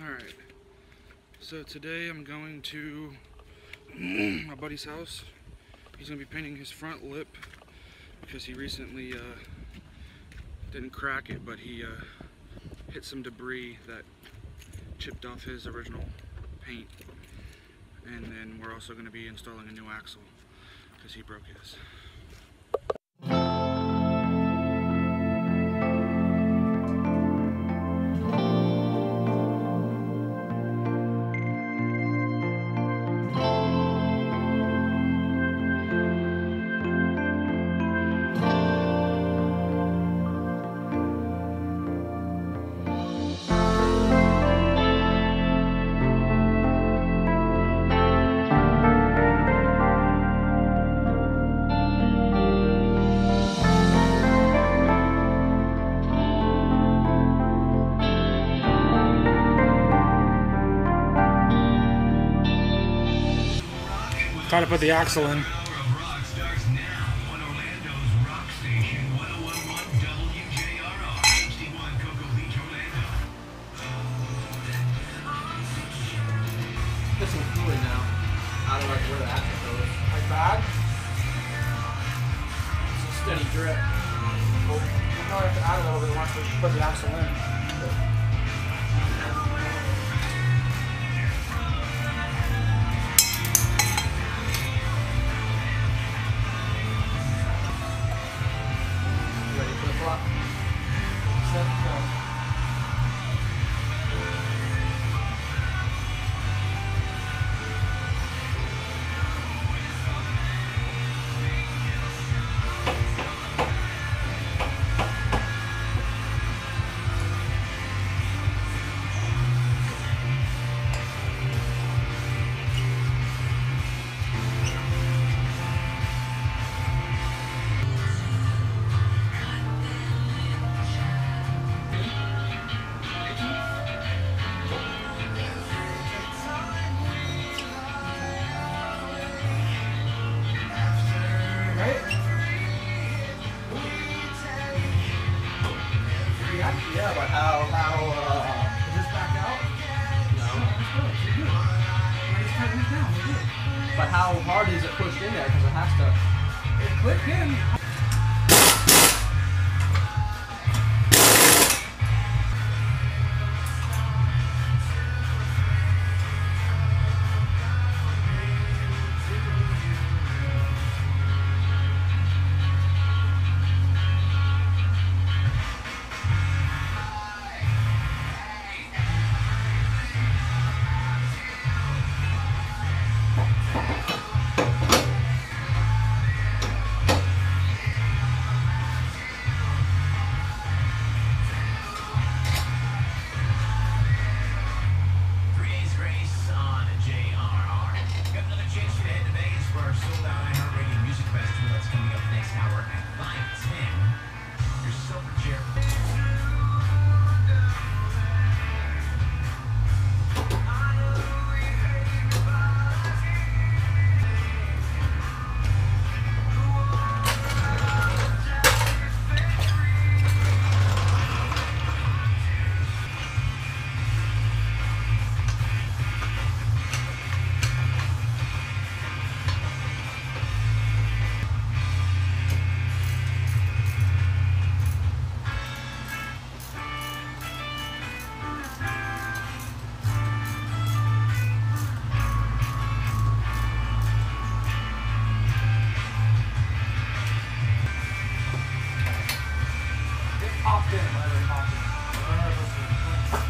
Alright. So today I'm going to my buddy's house. He's going to be painting his front lip because he recently uh, didn't crack it, but he uh, hit some debris that chipped off his original paint. And then we're also going to be installing a new axle because he broke his. Goes. Like bad? It's a steady drip. Probably have to add a little bit once we put the axle in. Ready But how hard is it pushed in there? Because it has to. It clicked in. Aferin. Aferin. Aferin.